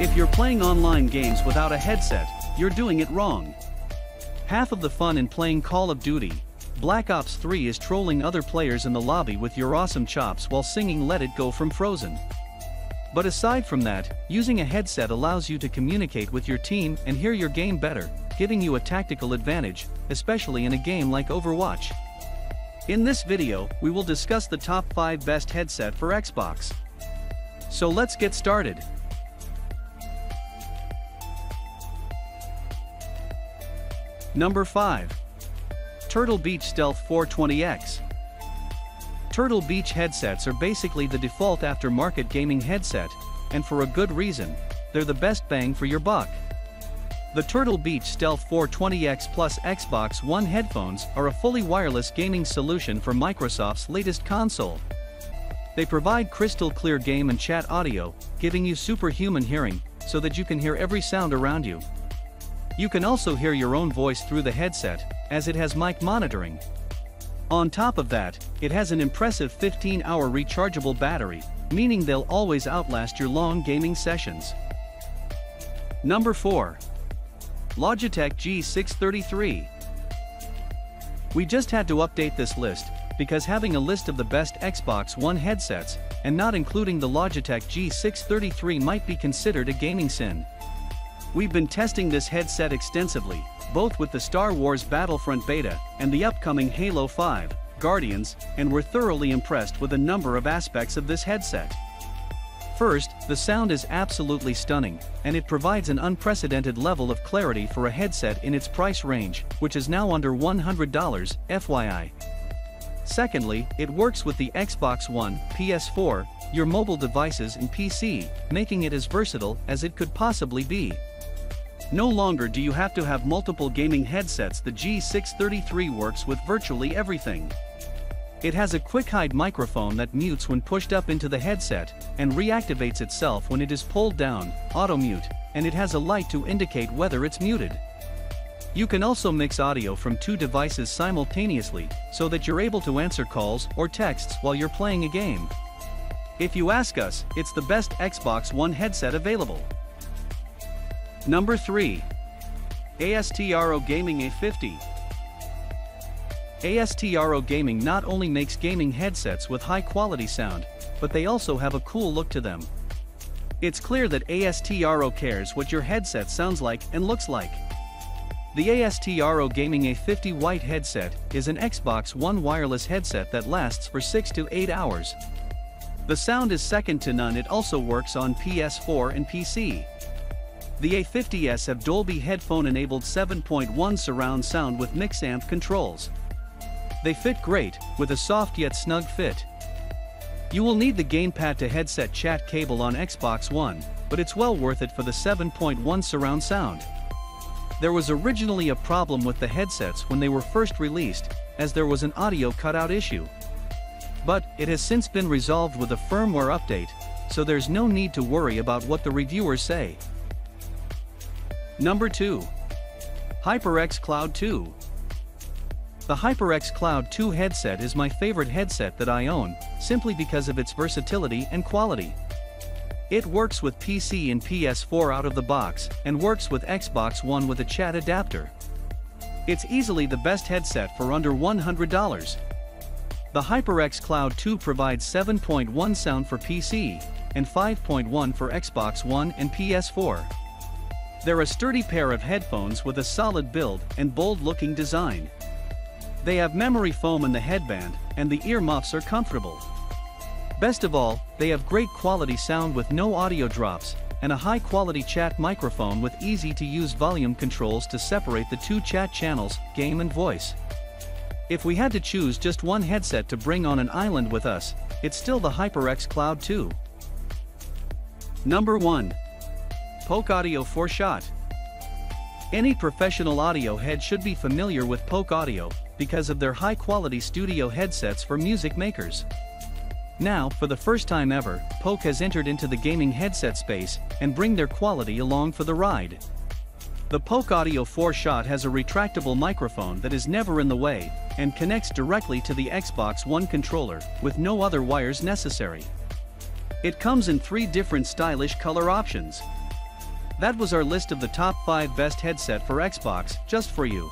If you're playing online games without a headset, you're doing it wrong. Half of the fun in playing Call of Duty, Black Ops 3 is trolling other players in the lobby with your awesome chops while singing Let It Go from Frozen. But aside from that, using a headset allows you to communicate with your team and hear your game better, giving you a tactical advantage, especially in a game like Overwatch. In this video, we will discuss the top 5 best headset for Xbox. So let's get started. Number 5. Turtle Beach Stealth 420X. Turtle Beach headsets are basically the default aftermarket gaming headset, and for a good reason, they're the best bang for your buck. The Turtle Beach Stealth 420X Plus Xbox One headphones are a fully wireless gaming solution for Microsoft's latest console. They provide crystal clear game and chat audio, giving you superhuman hearing, so that you can hear every sound around you. You can also hear your own voice through the headset, as it has mic monitoring. On top of that, it has an impressive 15-hour rechargeable battery, meaning they'll always outlast your long gaming sessions. Number 4. Logitech G633. We just had to update this list, because having a list of the best Xbox One headsets, and not including the Logitech G633 might be considered a gaming sin. We've been testing this headset extensively, both with the Star Wars Battlefront beta and the upcoming Halo 5, Guardians, and we're thoroughly impressed with a number of aspects of this headset. First, the sound is absolutely stunning, and it provides an unprecedented level of clarity for a headset in its price range, which is now under $100, FYI. Secondly, it works with the Xbox One, PS4, your mobile devices and PC, making it as versatile as it could possibly be. No longer do you have to have multiple gaming headsets the G633 works with virtually everything. It has a quick hide microphone that mutes when pushed up into the headset, and reactivates itself when it is pulled down, auto mute, and it has a light to indicate whether it's muted. You can also mix audio from two devices simultaneously, so that you're able to answer calls or texts while you're playing a game. If you ask us, it's the best Xbox One headset available. Number 3. ASTRO Gaming A50. ASTRO Gaming not only makes gaming headsets with high quality sound, but they also have a cool look to them. It's clear that ASTRO cares what your headset sounds like and looks like. The ASTRO Gaming A50 white headset is an Xbox One wireless headset that lasts for 6 to 8 hours. The sound is second to none it also works on PS4 and PC. The A50s have Dolby headphone-enabled 7.1 surround sound with mix-amp controls. They fit great, with a soft yet snug fit. You will need the gamepad to headset chat cable on Xbox One, but it's well worth it for the 7.1 surround sound. There was originally a problem with the headsets when they were first released, as there was an audio cutout issue. But, it has since been resolved with a firmware update, so there's no need to worry about what the reviewers say. Number 2. HyperX Cloud 2. The HyperX Cloud 2 headset is my favorite headset that I own, simply because of its versatility and quality. It works with PC and PS4 out of the box, and works with Xbox One with a chat adapter. It's easily the best headset for under $100. The HyperX Cloud 2 provides 7.1 sound for PC, and 5.1 for Xbox One and PS4. They're a sturdy pair of headphones with a solid build and bold-looking design. They have memory foam in the headband, and the earmuffs are comfortable. Best of all, they have great quality sound with no audio drops, and a high-quality chat microphone with easy-to-use volume controls to separate the two chat channels, game and voice. If we had to choose just one headset to bring on an island with us, it's still the HyperX Cloud 2. Number 1. Polk Audio 4Shot. Any professional audio head should be familiar with Polk Audio, because of their high-quality studio headsets for music makers. Now, for the first time ever, Polk has entered into the gaming headset space, and bring their quality along for the ride. The Polk Audio 4Shot has a retractable microphone that is never in the way, and connects directly to the Xbox One controller, with no other wires necessary. It comes in three different stylish color options, That was our list of the top 5 best headset for Xbox, just for you.